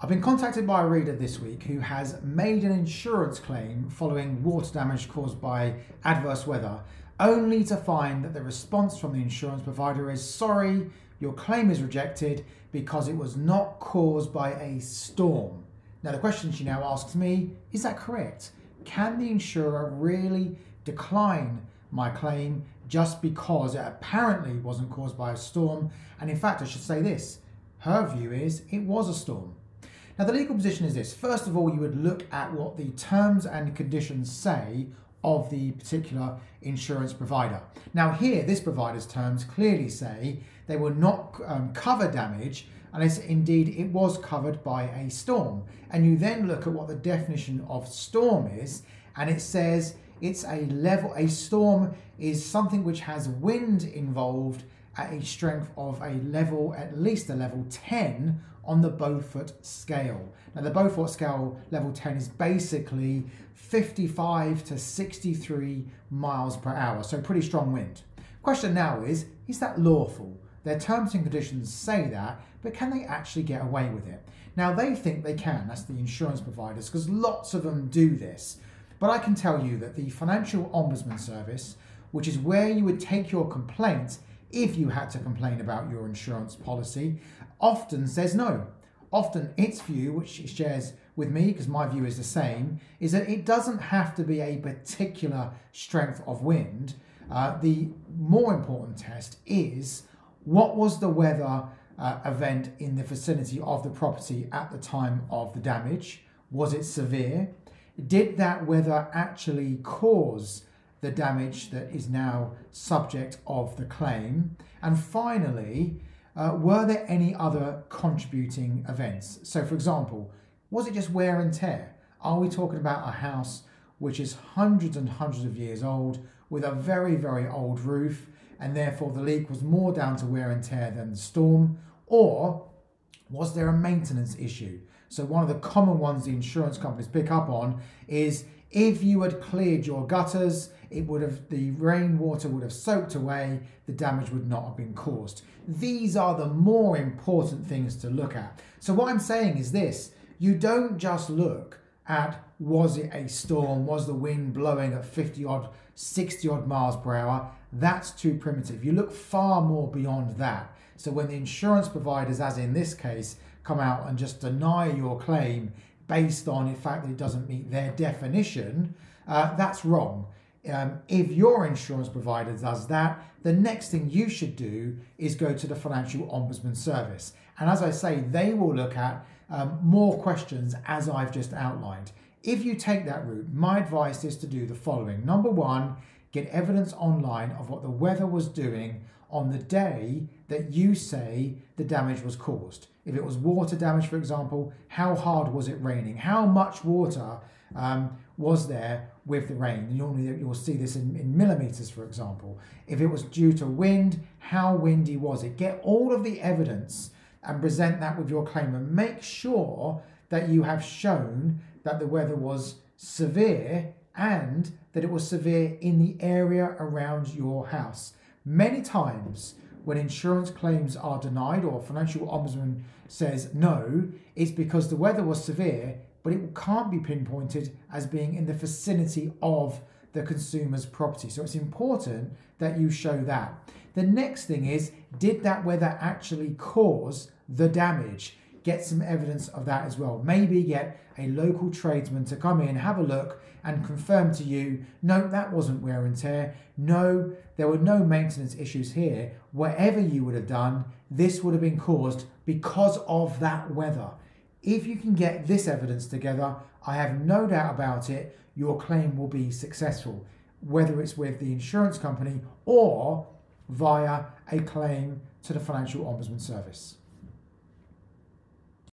I've been contacted by a reader this week who has made an insurance claim following water damage caused by adverse weather, only to find that the response from the insurance provider is sorry, your claim is rejected because it was not caused by a storm. Now, the question she now asks me is that correct? Can the insurer really decline my claim just because it apparently wasn't caused by a storm? And in fact, I should say this her view is it was a storm. Now, the legal position is this. First of all, you would look at what the terms and conditions say of the particular insurance provider. Now, here, this provider's terms clearly say they will not um, cover damage unless indeed it was covered by a storm. And you then look at what the definition of storm is, and it says it's a level, a storm is something which has wind involved at a strength of a level, at least a level 10 on the Beaufort scale. Now, the Beaufort scale level 10 is basically 55 to 63 miles per hour, so pretty strong wind. Question now is is that lawful? Their terms and conditions say that, but can they actually get away with it? Now, they think they can, that's the insurance providers, because lots of them do this. But I can tell you that the Financial Ombudsman Service, which is where you would take your complaint if you had to complain about your insurance policy, often says no. Often its view, which it shares with me, because my view is the same, is that it doesn't have to be a particular strength of wind. Uh, the more important test is what was the weather uh, event in the vicinity of the property at the time of the damage? Was it severe? Did that weather actually cause the damage that is now subject of the claim? And finally, uh, were there any other contributing events? So, for example, was it just wear and tear? Are we talking about a house which is hundreds and hundreds of years old with a very, very old roof, and therefore the leak was more down to wear and tear than the storm? Or was there a maintenance issue? So, one of the common ones the insurance companies pick up on is if you had cleared your gutters, it would have the rainwater would have soaked away, the damage would not have been caused. These are the more important things to look at. So what I'm saying is this, you don't just look at was it a storm, was the wind blowing at 50 odd, 60 odd miles per hour? That's too primitive. You look far more beyond that. So when the insurance providers, as in this case, come out and just deny your claim based on the fact that it doesn't meet their definition, uh, that's wrong. Um, if your insurance provider does that, the next thing you should do is go to the Financial Ombudsman Service. And as I say, they will look at um, more questions as I've just outlined. If you take that route, my advice is to do the following. Number one, get evidence online of what the weather was doing on the day that you say the damage was caused. If it was water damage, for example, how hard was it raining? How much water um, was there with the rain? Normally, you'll see this in, in millimeters, for example. If it was due to wind, how windy was it? Get all of the evidence and present that with your claim and make sure that you have shown that the weather was severe and that it was severe in the area around your house. Many times, when insurance claims are denied or financial ombudsman says no, it's because the weather was severe, but it can't be pinpointed as being in the vicinity of the consumer's property. So it's important that you show that. The next thing is, did that weather actually cause the damage? Get some evidence of that as well. Maybe get a local tradesman to come in, have a look, and confirm to you no, that wasn't wear and tear. No, there were no maintenance issues here. Whatever you would have done, this would have been caused because of that weather. If you can get this evidence together, I have no doubt about it, your claim will be successful, whether it's with the insurance company or via a claim to the Financial Ombudsman Service.